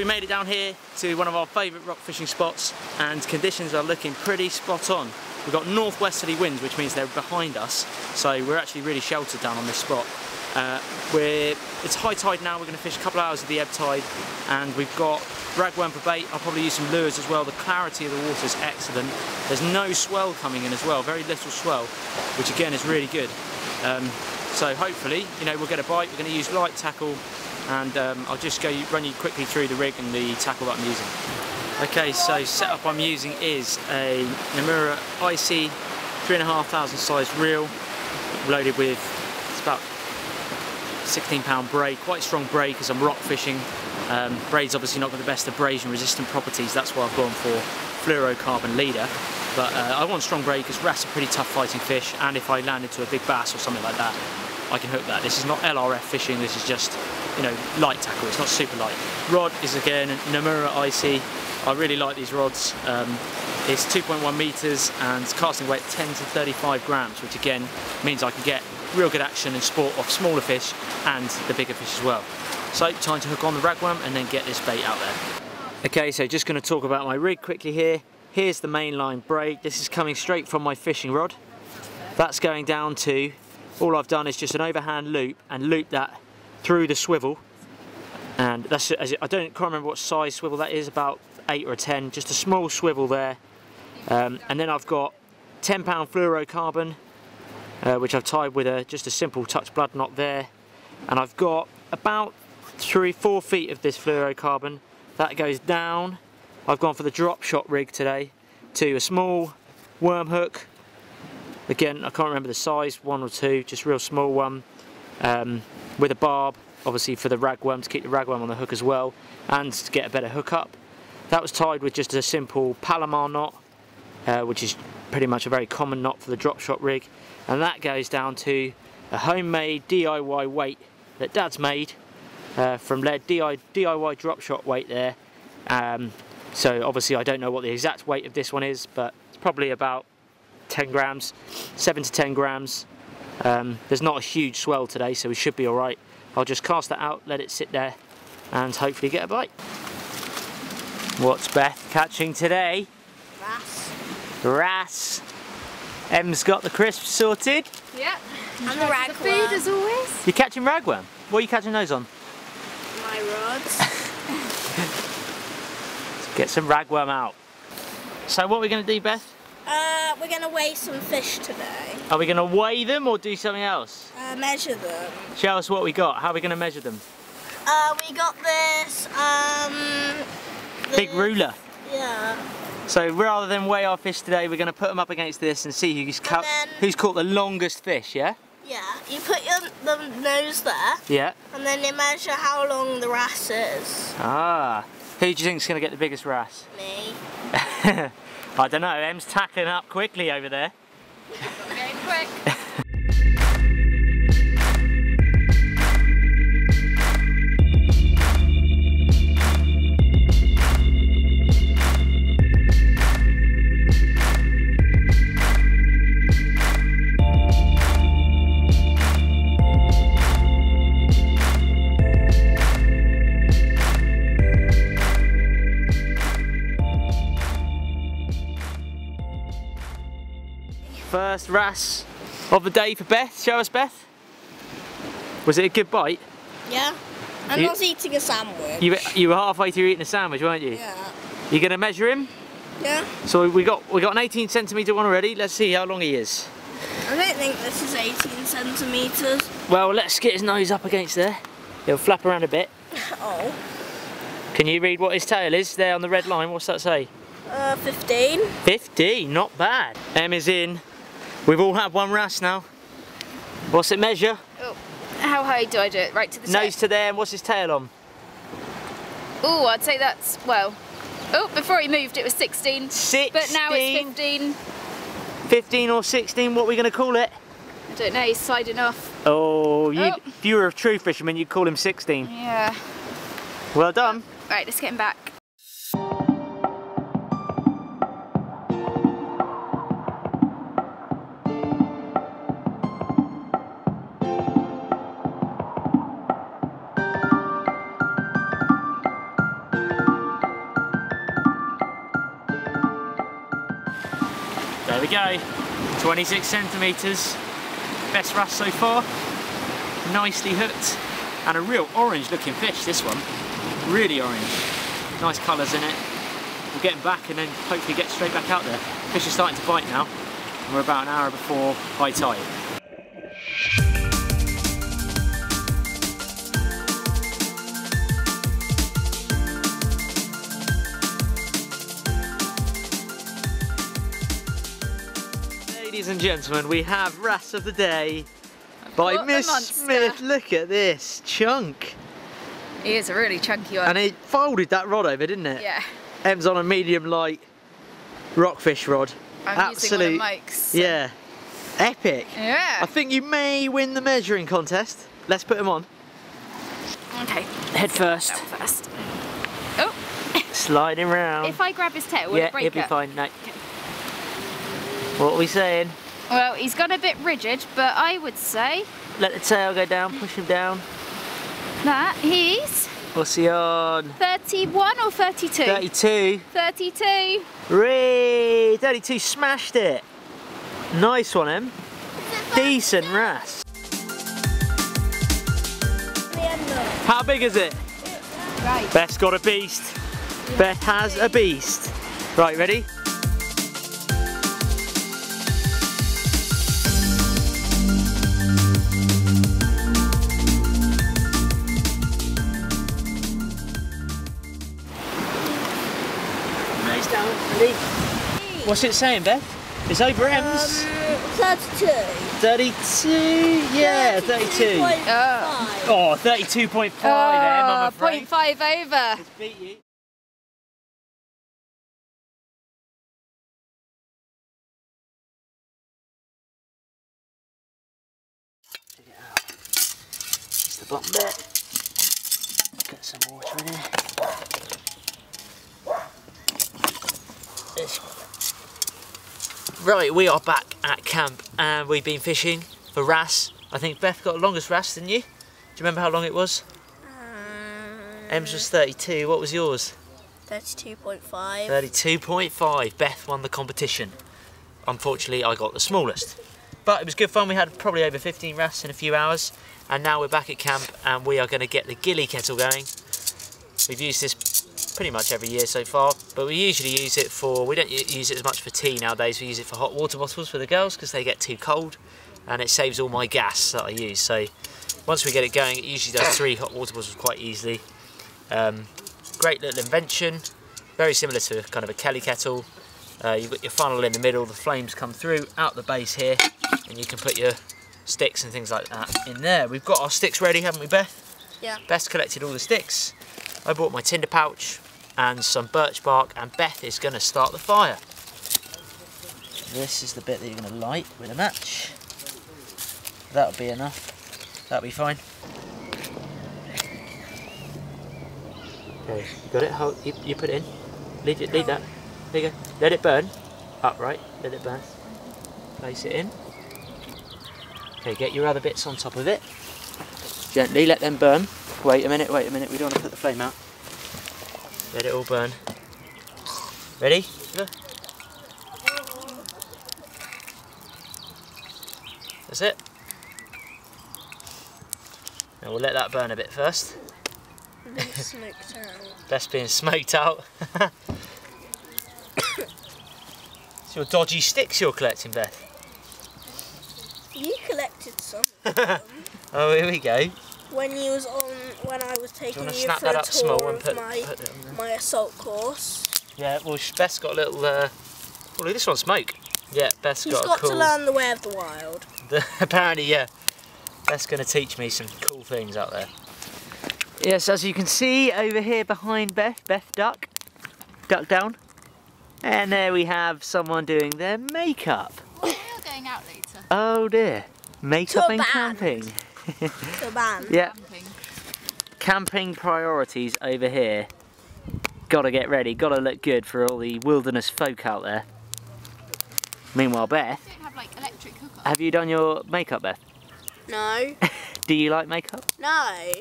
We made it down here to one of our favourite rock fishing spots and conditions are looking pretty spot on. We've got northwesterly winds which means they're behind us so we're actually really sheltered down on this spot. Uh, we're, it's high tide now, we're going to fish a couple of hours of the ebb tide and we've got ragworm for bait, I'll probably use some lures as well. The clarity of the water is excellent. There's no swell coming in as well, very little swell, which again is really good. Um, so hopefully, you know, we'll get a bite. We're going to use light tackle and um, I'll just go run you quickly through the rig and the tackle that I'm using. Okay, so setup I'm using is a Nomura Isei 3,500 size reel loaded with, it's about 16 pound braid, quite strong braid because I'm rock fishing. Um, braid's obviously not got the best abrasion resistant properties, that's why I've gone for fluorocarbon leader. But uh, I want strong braid because wrasse are pretty tough fighting fish and if I land into a big bass or something like that, I can hook that. This is not LRF fishing, this is just, you know, light tackle, it's not super light. Rod is again Nomura Isei. I really like these rods. Um, it's 2.1 meters and casting weight 10 to 35 grams, which again means I can get real good action and sport off smaller fish and the bigger fish as well. So time to hook on the ragworm and then get this bait out there. Okay, so just going to talk about my rig quickly here. Here's the mainline braid. This is coming straight from my fishing rod. That's going down to, all I've done is just an overhand loop and loop that through the swivel. And that's, I don't can't remember what size swivel that is, about 8 or 10, just a small swivel there. Um, and then I've got 10 pound fluorocarbon, uh, which I've tied with a just a simple touch blood knot there. And I've got about three, four feet of this fluorocarbon. That goes down I've gone for the drop shot rig today to a small worm hook. Again, I can't remember the size, one or two, just real small one. Um, with a barb, obviously for the ragworm, to keep the ragworm on the hook as well, and to get a better hook up. That was tied with just a simple Palomar knot, uh, which is pretty much a very common knot for the drop shot rig. And that goes down to a homemade DIY weight that Dad's made uh, from lead DIY drop shot weight there. Um, so obviously I don't know what the exact weight of this one is, but it's probably about 10 grams, 7 to 10 grams. Um, there's not a huge swell today, so we should be all right. I'll just cast that out, let it sit there, and hopefully get a bite. What's Beth catching today? Wrasse. Wrasse. Em's got the crisps sorted. Yep. And the ragworm. food as always. You're catching ragworm? What are you catching those on? My rods. Get some ragworm out. So what are we going to do, Beth? Uh, we're going to weigh some fish today. Are we going to weigh them or do something else? Uh, measure them. Show us what we got. How are we going to measure them? Uh, we got this, um... Big ruler. Yeah. So rather than weigh our fish today, we're going to put them up against this and see who's, ca then, who's caught the longest fish, yeah? Yeah. You put your the nose there. Yeah. And then you measure how long the wrasse is. Ah. Who do you think is going to get the biggest wrasse? Me. I don't know, Em's tackling up quickly over there. Quick. Wrasse of the day for Beth. Show us, Beth. Was it a good bite? Yeah. I'm You- not eating a sandwich. You, you were halfway through eating a sandwich, weren't you? Yeah. You going to measure him? Yeah. So we got we got an 18 centimetre one already. Let's see how long he is. I don't think this is 18 centimetres. Well, let's get his nose up against there. He'll flap around a bit. Oh. Can you read what his tail is there on the red line? What's that say? Uh, 15. 15, not bad. Em is in. We've all had one wrasse now. What's it measure? Oh, how high do I do it? Right to the Nose to there, and what's his tail on? Oh, I'd say that's, well, oh, before he moved it was 16. 16. But now it's 15. 15 or 16, what are we going to call it? I don't know, he's sliding off. Oh, you, Oh. if you were a true fisherman, you'd call him 16. Yeah. Well done. Right, let's get him back. Go. 26 centimetres. Best wrasse so far. Nicely hooked. And a real orange looking fish, this one. Really orange. Nice colours in it. We'll get him back and then hopefully get straight back out there. Fish are starting to bite now. And we're about an hour before high tide. And gentlemen, we have wrasse of the day by What Miss. Smith. Look at this chunk. He is a really chunky one. And it folded that rod over, didn't it? yeah. Em's on a medium light rockfish rod. I'm Absolute. using one of Mike's. Yeah. Epic. Yeah. I think you may win the measuring contest. Let's put him on. Okay. Head first. First. Oh, Sliding round. if I grab his tail, will yeah, it break he'll be it? fine. No. What are we saying? Well, he's got a bit rigid, but I would say Let the tail go down, push him down. that he's What's he on? 31 or 32? 32. 32. Ree! 32 smashed it. Nice one, Em. Decent wrasse. How big is it? Right. Beth's got a beast. Beth has a beast. Right, ready? Down, ready? What's it saying, Beth? It's over um, Em's. 32. 32? Yeah, 32. Oh. Oh, 32.5 Em, I'm Oh, ah, afraid. 0.5 over. Beat you. Take it out. It's the bottom bit. Get some water in here. This one. Right, we are back at camp and we've been fishing for wrasse. I think Beth got the longest wrasse, didn't you? Do you remember how long it was? Uh, Em's was 32. What was yours? 32.5. 32.5. Beth won the competition. Unfortunately, I got the smallest. But it was good fun. We had probably over 15 wrasse in a few hours. And now we're back at camp and we are going to get the Ghillie kettle going. We've used this pretty much every year so far, but we usually use it for, we don't use it as much for tea nowadays, we use it for hot water bottles for the girls because they get too cold and it saves all my gas that I use. So once we get it going, it usually does three hot water bottles quite easily. Um, great little invention, very similar to kind of a Kelly kettle. Uh, you've got your funnel in the middle, the flames come through out the base here, and you can put your sticks and things like that in there. We've got our sticks ready, haven't we, Beth? Yeah. Beth's collected all the sticks. I bought my tinder pouch and some birch bark, and Beth is going to start the fire. This is the bit that you're going to light with a match. That'll be enough. That'll be fine. Okay, got it. Hold. You, you put it in. Leave it. Leave that. There you go. Let it burn. Upright. Let it burn. Place it in. Okay, get your other bits on top of it. Gently let them burn. Wait a minute. Wait a minute. We don't want to put the flame out. Let it all burn. Ready? That's it. Now we'll let that burn a bit first. smoked out. Beth being smoked out. it's your dodgy sticks you're collecting, Beth. You collected some Oh, here we go. when you was on when I was taking wanna you snap for that a up small tour and of put- my put it on there? my assault course. Yeah, well, Beth's got a little. Uh... Oh, look, this one's smoke. Yeah, Beth's He's got, got a cool. to learn the way of the wild. Apparently, yeah. Beth's going to teach me some cool things out there. Yes, as you can see over here behind Beth, Beth Duck, duck down. And there we have someone doing their makeup. We are going out later. Oh dear. Makeup To a and band. camping. The band. Yeah, Camping. Camping priorities over here. Gotta get ready, gotta look good for all the wilderness folk out there. Meanwhile, Beth, don't have like electric have you done your makeup, Beth? No. Do you like makeup? No.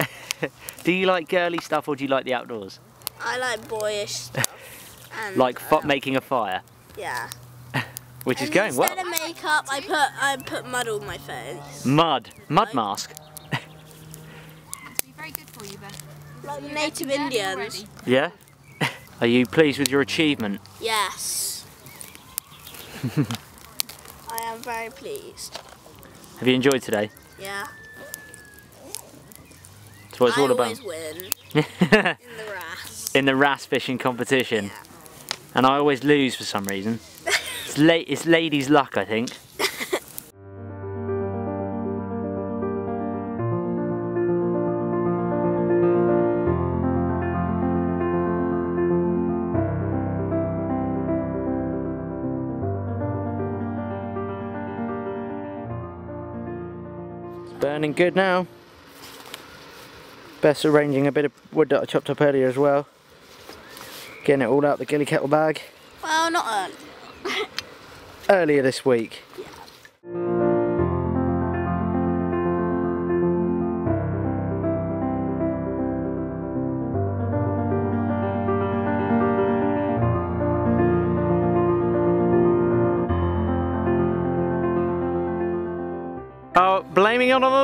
Do you like girly stuff or do you like the outdoors? I like boyish stuff. Like making a fire? Yeah. which is And going well. Instead of makeup, I put I put mud on my face. Mud, mud mask. Be very good for you then. Like native Indians. Yeah. Are you pleased with your achievement? Yes. I am very pleased. Have you enjoyed today? Yeah. That's what it's I all always about. win in the wrasse. In the wrasse fishing competition. And I always lose for some reason. It's, la it's ladies' luck, I think. Good now. Beth arranging a bit of wood that I chopped up earlier as well. Getting it all out the Ghillie kettle bag Well, not early. earlier this week. Oh,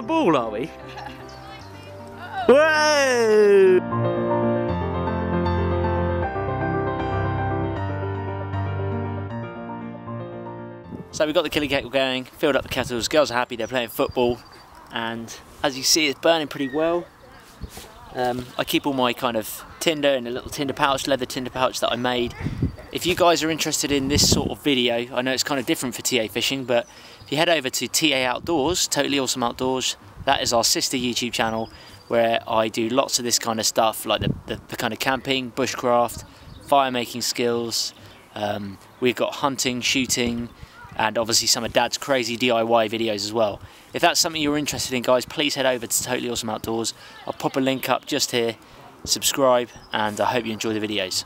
ball, are we? Whoa! So we've got the Ghillie kettle going, filled up the kettles, girls are happy, they're playing football, and as you see it's burning pretty well. Um, I keep all my kind of tinder in a little tinder pouch, leather tinder pouch that I made. If you guys are interested in this sort of video, I know it's kind of different for TA Fishing, but if you head over to TA Outdoors, Totally Awesome Outdoors, that is our sister YouTube channel where I do lots of this kind of stuff, like the, the, the kind of camping, bushcraft, fire making skills. Um, we've got hunting, shooting, and obviously some of Dad's crazy DIY videos as well. If that's something you're interested in, guys, please head over to Totally Awesome Outdoors. I'll pop a link up just here. Subscribe, and I hope you enjoy the videos.